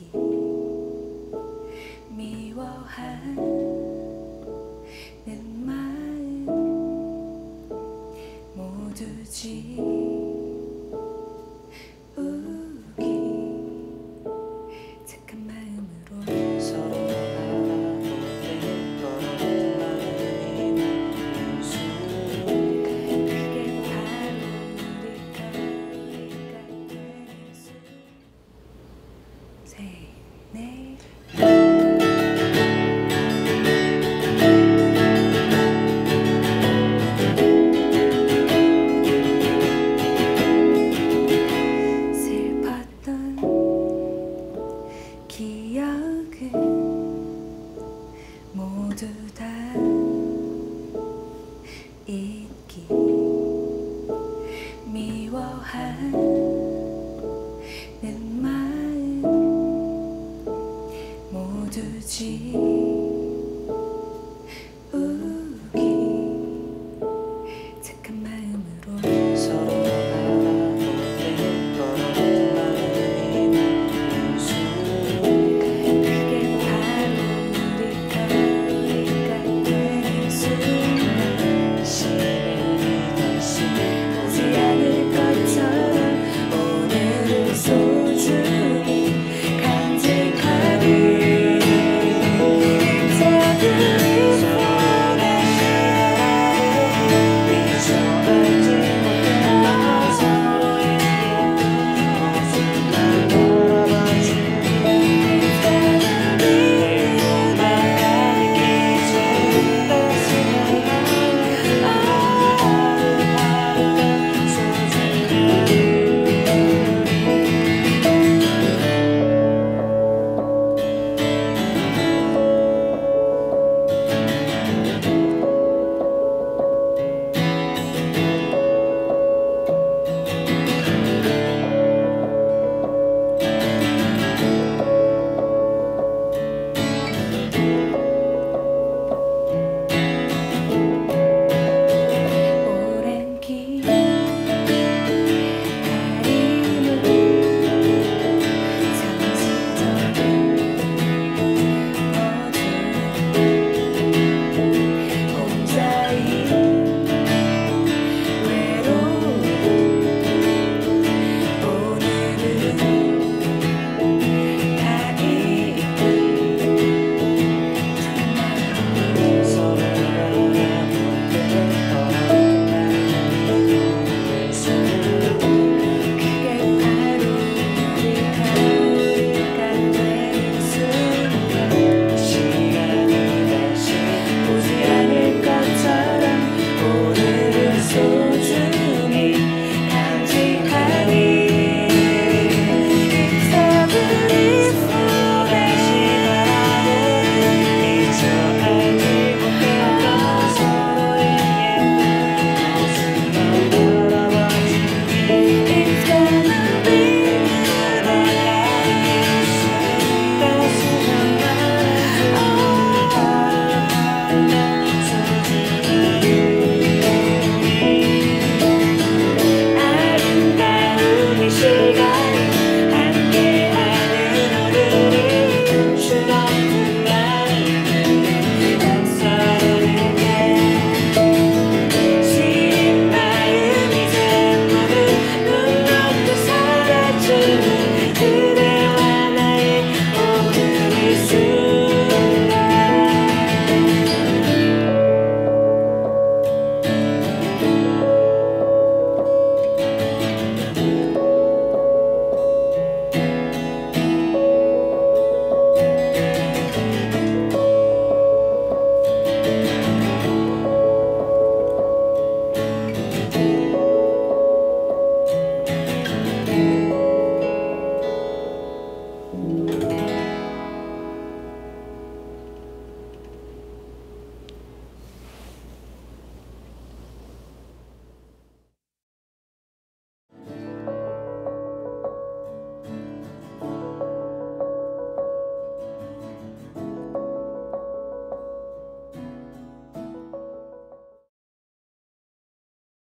기 미워하는 마음 모두 지 없이 우기. 잠깐만.